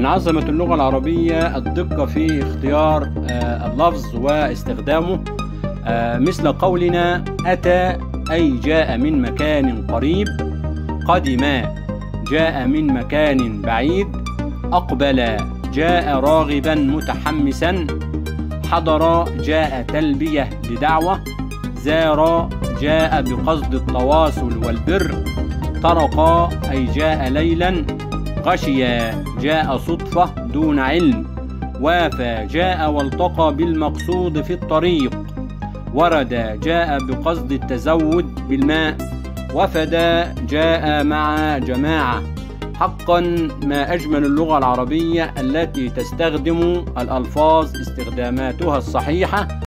من عظمة اللغة العربية الدقة في اختيار اللفظ واستخدامه. مثل قولنا أتى أي جاء من مكان قريب. قدم جاء من مكان بعيد. أقبل جاء راغبا متحمسا. حضر جاء تلبية لدعوة زار جاء بقصد التواصل والبر. طرق أي جاء ليلا. غشي جاء صدفة دون علم وافى جاء والتقى بالمقصود في الطريق ورد جاء بقصد التزود بالماء وفد جاء مع جماعة. حقا ما أجمل اللغة العربية التي تستخدم الألفاظ استخداماتها الصحيحة